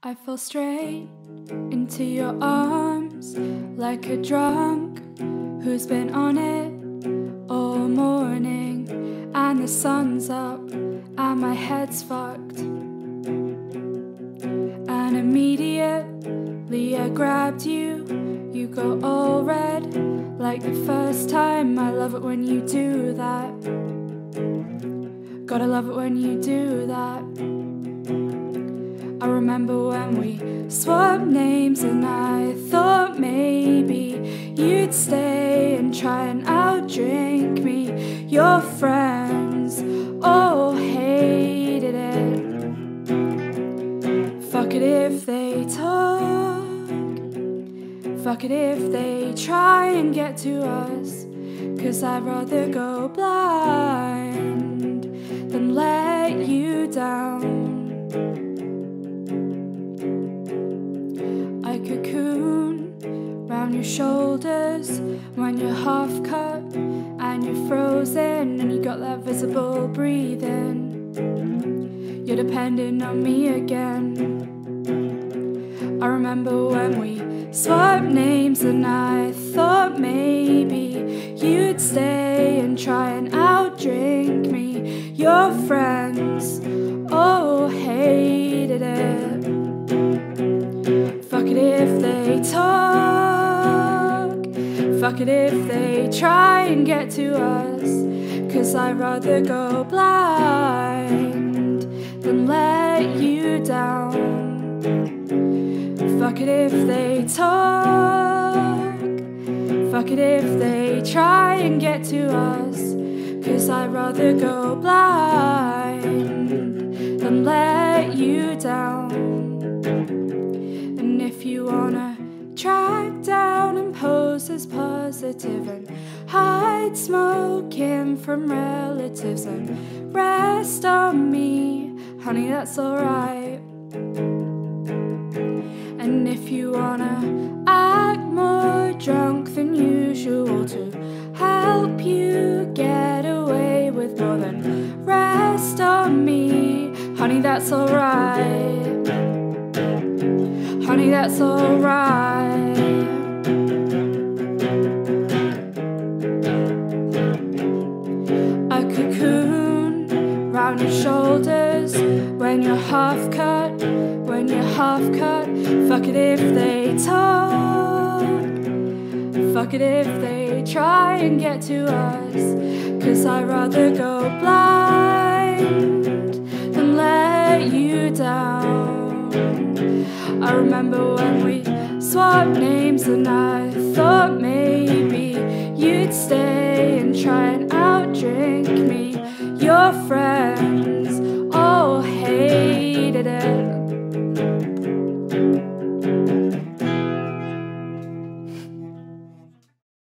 I fall straight into your arms like a drunk who's been on it all morning, and the sun's up and my head's fucked. And immediately I grabbed you, you go all red like the first time. I love it when you do that. Gotta love it when you do that. I remember when we swapped names, and I thought maybe you'd stay and try and outdrink me. Your friends all hated it. Fuck it if they talk. Fuck it if they try and get to us. Cause I'd rather go blind than let you down. Round your shoulders when you're half cut and you're frozen and you got that visible breathing. You're depending on me again. I remember when we swapped names and I thought maybe Fuck it if they try and get to us. Cause I'd rather go blind than let you down. Fuck it if they talk. Fuck it if they try and get to us. Cause I'd rather go blind than let you down. And if you wanna and as positive and hide smoking from relatives and rest on me, honey, that's alright. And if you wanna act more drunk than usual to help you get away with more than rest on me, honey, that's alright. Honey, that's alright. Half cut, when you're half cut. Fuck it if they talk. Fuck it if they try and get to us. Cause I'd rather go blind than let you down. I remember when we swapped names, and I thought maybe you'd stay and try and outdrink me. Your friend.